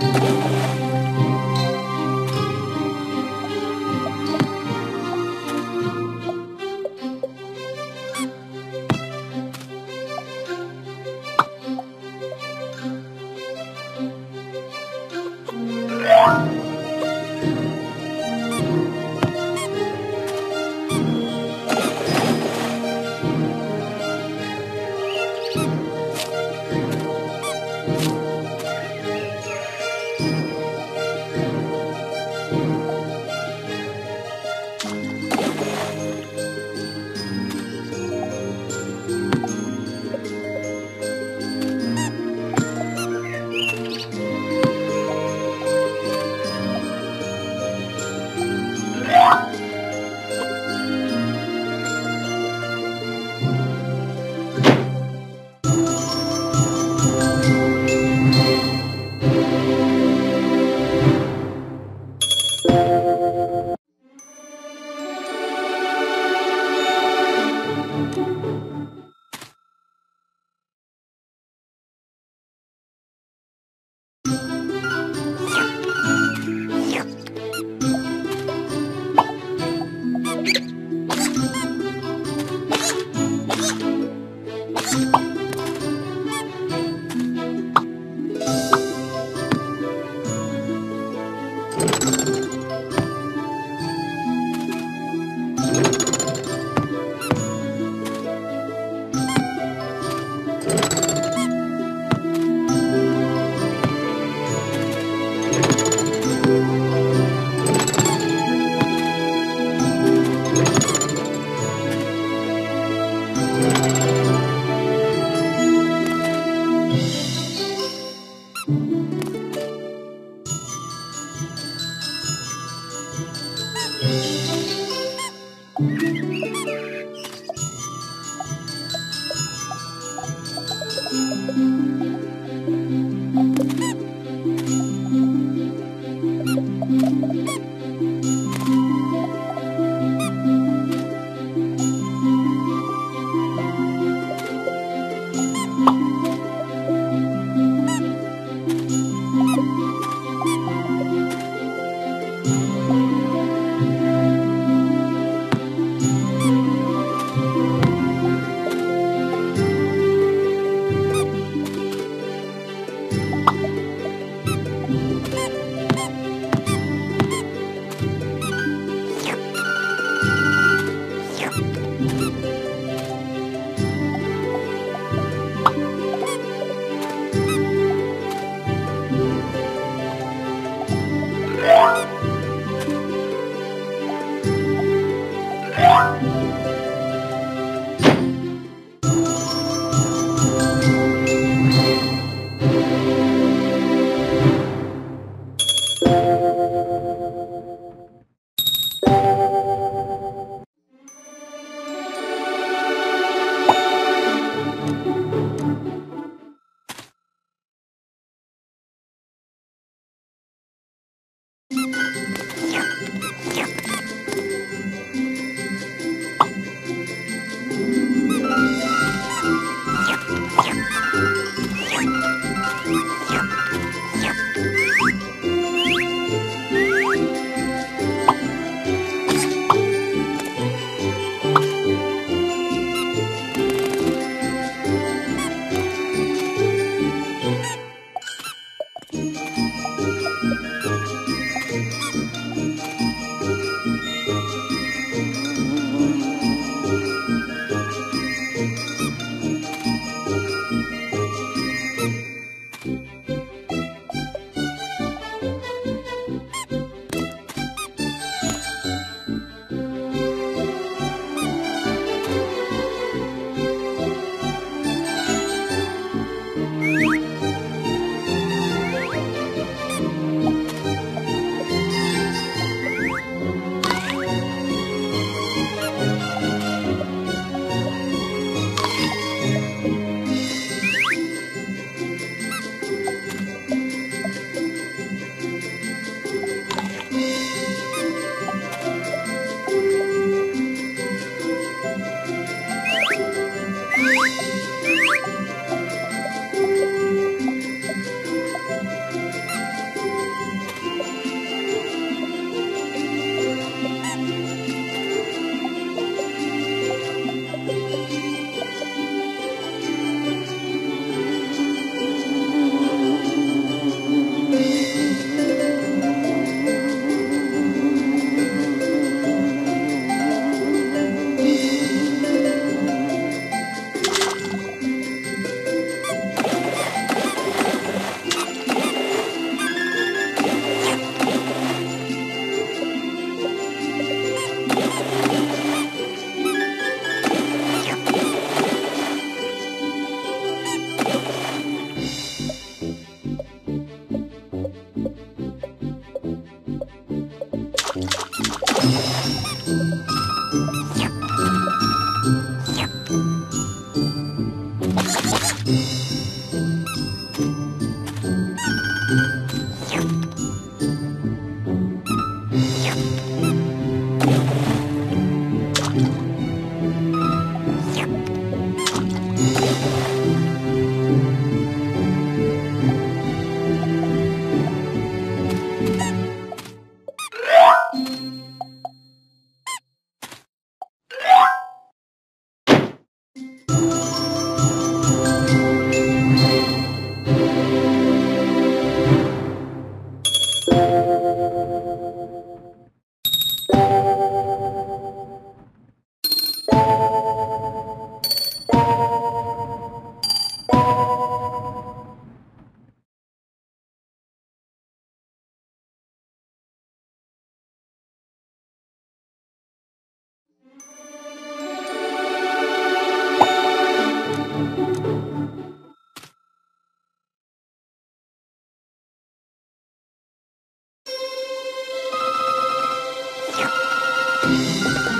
Música Bye. you